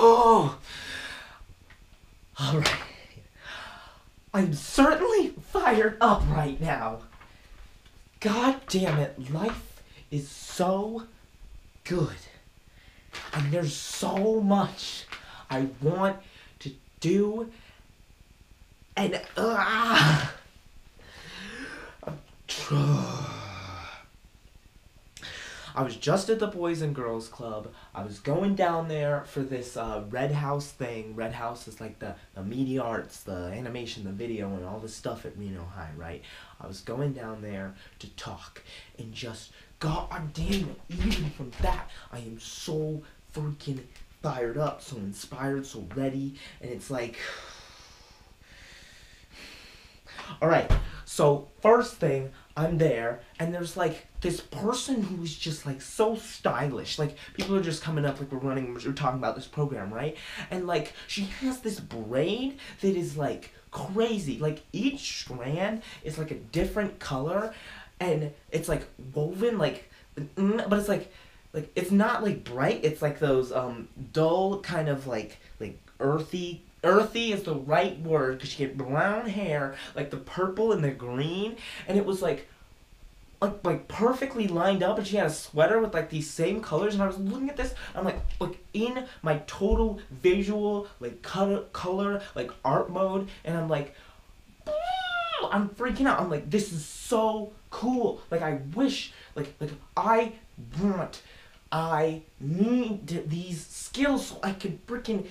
Oh. All right. I'm certainly fired up right now. God damn it, life is so good. And there's so much I want to do. And, uh, I'm tr- I was just at the Boys and Girls Club. I was going down there for this uh, Red House thing. Red House is like the, the media arts, the animation, the video, and all the stuff at Reno High, right? I was going down there to talk and just, god damn it, even from that, I am so freaking fired up, so inspired, so ready, and it's like. Alright, so first thing, I'm there, and there's like this person who's just like so stylish. Like people are just coming up, like we're running, we're talking about this program, right? And like she has this braid that is like crazy. Like each strand is like a different color, and it's like woven like, mm, but it's like, like it's not like bright. It's like those um dull kind of like like earthy earthy is the right word because she had brown hair, like the purple and the green, and it was like like like perfectly lined up and she had a sweater with like these same colors and I was looking at this I'm like like in my total visual like color color like art mode and I'm like I'm freaking out. I'm like this is so cool. Like I wish like like I want I need these skills so I could freaking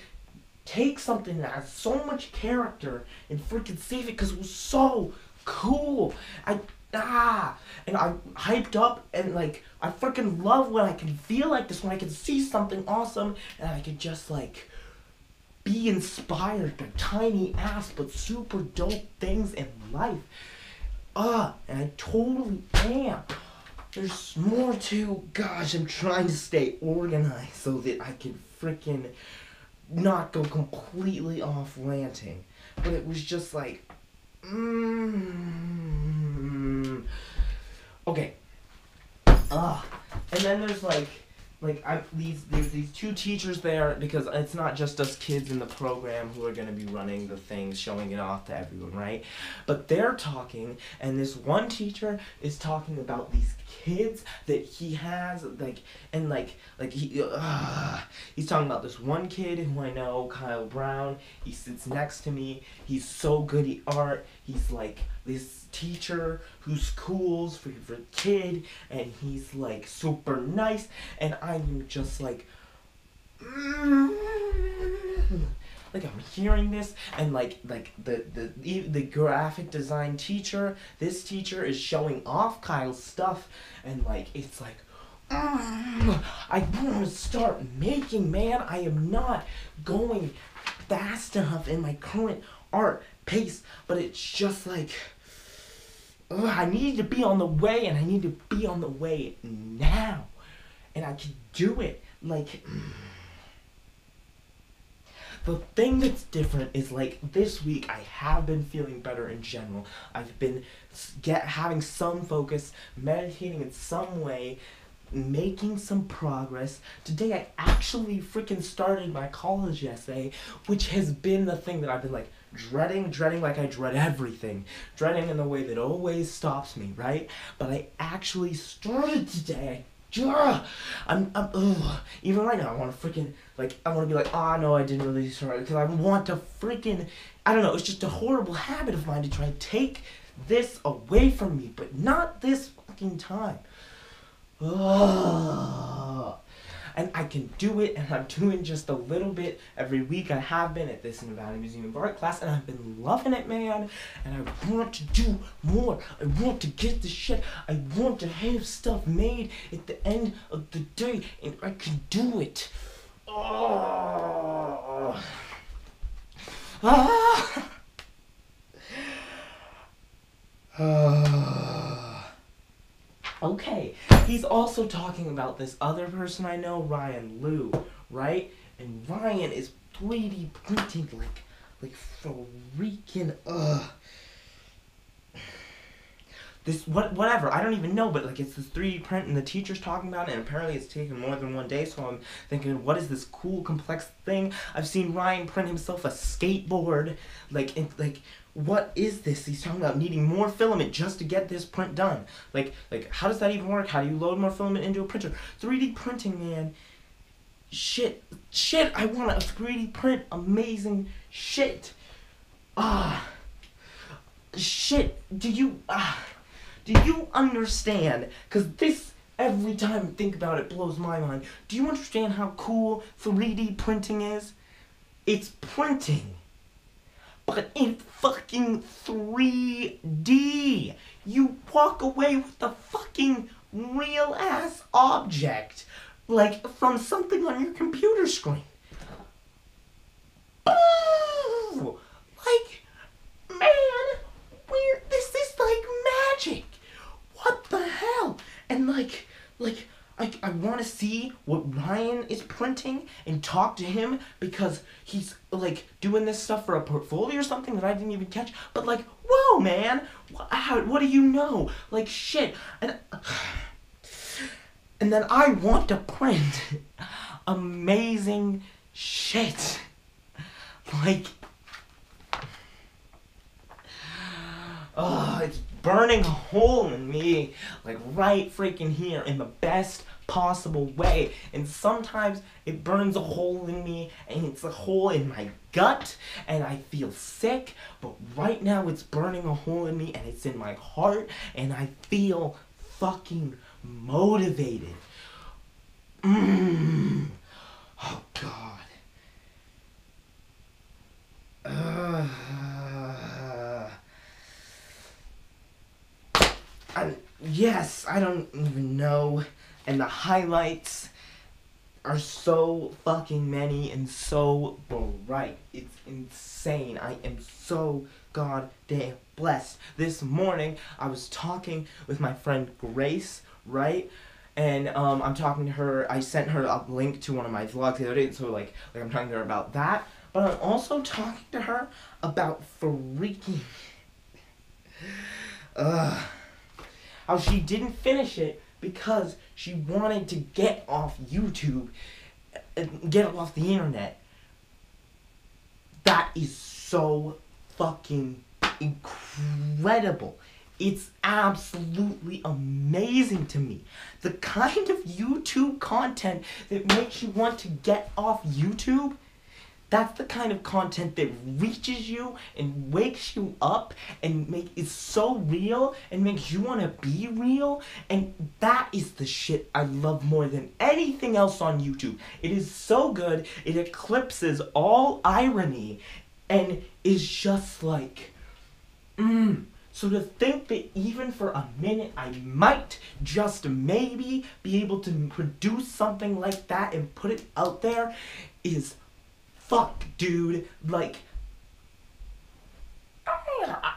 take something that has so much character and freaking save it because it was so cool. I ah, and I'm hyped up and like I freaking love when I can feel like this when I can see something awesome and I can just like be inspired by tiny ass but super dope things in life. Ah, and I totally am. There's more to. Gosh, I'm trying to stay organized so that I can freaking not go completely off ranting, but it was just like, mm, okay. Ah, and then there's like, like I these there's these two teachers there because it's not just us kids in the program who are gonna be running the things, showing it off to everyone, right? But they're talking, and this one teacher is talking about these kids that he has, like, and like, like he, uh, he's talking about this one kid who I know, Kyle Brown. He sits next to me. He's so good at art. He's like this teacher who's cool's favorite kid, and he's like super nice, and I'm just like. Like I'm hearing this and like like the the the graphic design teacher this teacher is showing off Kyle's stuff and like it's like mm, I want to start making man. I am not going fast enough in my current art pace. But it's just like ugh, I need to be on the way and I need to be on the way now and I can do it. Like the thing that's different is like this week I have been feeling better in general. I've been get having some focus, meditating in some way, making some progress. Today I actually freaking started my college essay, which has been the thing that I've been like dreading, dreading like I dread everything. Dreading in the way that always stops me, right? But I actually started today. I'm, I'm, ugh. Even right now, I want to freaking, like, I want to be like, ah, oh, no, I didn't really start because I want to freaking, I don't know, it's just a horrible habit of mine to try and take this away from me, but not this fucking time. Ugh and I can do it, and I'm doing just a little bit every week. I have been at this Nevada Museum of Art class, and I've been loving it, man. And I want to do more. I want to get the shit. I want to have stuff made at the end of the day, and I can do it. Oh. Ah. Ah. Okay, he's also talking about this other person I know, Ryan Liu, right? And Ryan is 3D printing like, like freaking, ugh. This what whatever I don't even know, but like it's this 3D print and the teacher's talking about it, and apparently it's taken more than one day. So I'm thinking, what is this cool complex thing? I've seen Ryan print himself a skateboard, like like what is this? He's talking about needing more filament just to get this print done. Like like how does that even work? How do you load more filament into a printer? 3D printing, man. Shit, shit! I want a 3D print, amazing shit. Ah, shit. Do you ah? Do you understand? Because this, every time I think about it, blows my mind. Do you understand how cool 3D printing is? It's printing. But in fucking 3D. You walk away with a fucking real ass object. Like from something on your computer screen. Ooh, like, man, we're, this is like magic what the hell? And like, like, I, I want to see what Ryan is printing and talk to him because he's like doing this stuff for a portfolio or something that I didn't even catch. But like, whoa, man, what, what do you know? Like, shit. And, and then I want to print amazing shit. Like, oh, it's burning a hole in me, like right freaking here in the best possible way. And sometimes it burns a hole in me and it's a hole in my gut and I feel sick, but right now it's burning a hole in me and it's in my heart and I feel fucking motivated. Mmm. Oh god. Uh, I, yes, I don't even know. And the highlights are so fucking many and so bright. It's insane. I am so goddamn blessed. This morning, I was talking with my friend Grace, right? And um, I'm talking to her. I sent her a link to one of my vlogs the other day, so like, like I'm talking to her about that. But I'm also talking to her about freaking. Ugh how she didn't finish it because she wanted to get off YouTube, uh, get off the internet. That is so fucking incredible. It's absolutely amazing to me. The kind of YouTube content that makes you want to get off YouTube that's the kind of content that reaches you and wakes you up and make is so real and makes you want to be real and that is the shit I love more than anything else on YouTube. It is so good. It eclipses all irony and is just like mm. So to think that even for a minute I might just maybe be able to produce something like that and put it out there is fuck, dude. Like, I,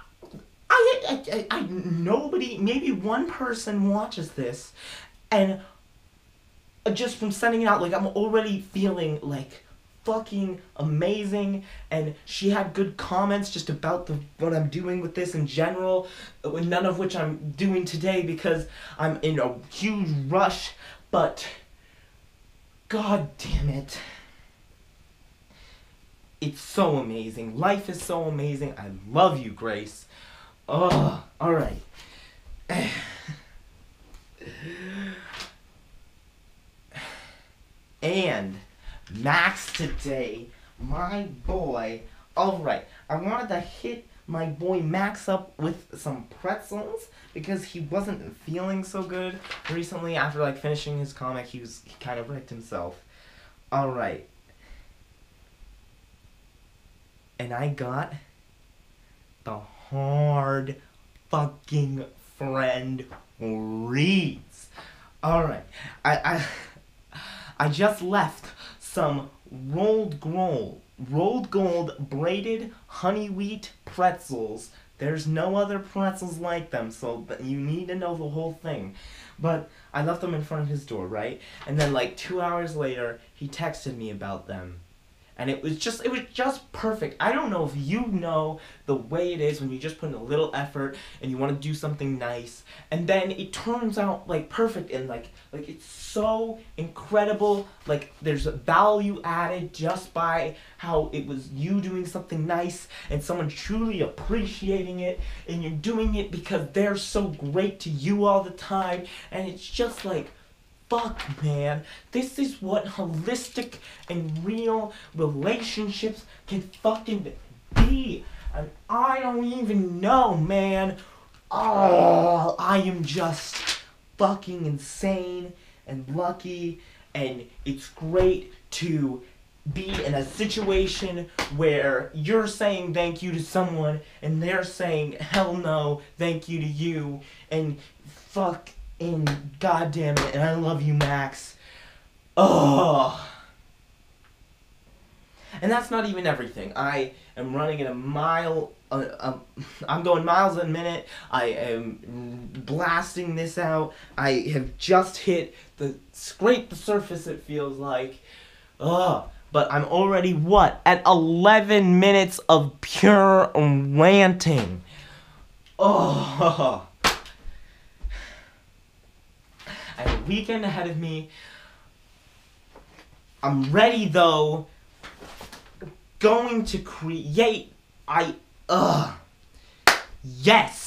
I, I, I, nobody, maybe one person watches this, and just from sending it out, like, I'm already feeling like fucking amazing. And she had good comments just about the what I'm doing with this in general none of which I'm doing today because I'm in a huge rush. But god damn it it's so amazing. Life is so amazing. I love you, Grace. Oh, all right. and Max today, my boy. All right, I wanted to hit my boy Max up with some pretzels because he wasn't feeling so good recently after like finishing his comic. He was he kind of wrecked himself. All right, and I got the hard fucking friend reads. Alright, I, I, I just left some Rold Gold, Rold Gold braided honey wheat pretzels. There's no other pretzels like them, so you need to know the whole thing. But I left them in front of his door, right? And then like two hours later, he texted me about them and it was just it was just perfect. I don't know if you know the way it is when you just put in a little effort and you want to do something nice and then it turns out like perfect and like like it's so incredible like there's a value added just by how it was you doing something nice and someone truly appreciating it and you're doing it because they're so great to you all the time and it's just like fuck, man. This is what holistic and real relationships can fucking be. And I don't even know, man. Oh, I am just fucking insane and lucky. And it's great to be in a situation where you're saying thank you to someone and they're saying hell no, thank you to you. And fuck and God damn it, and I love you, Max. Oh. And that's not even everything. I am running at a mile. Uh, uh, I'm going miles a minute. I am blasting this out. I have just hit the scrape the surface. It feels like, ugh. But I'm already what at 11 minutes of pure ranting. Oh. I have a weekend ahead of me. I'm ready though. Going to create. I. Ugh. Yes!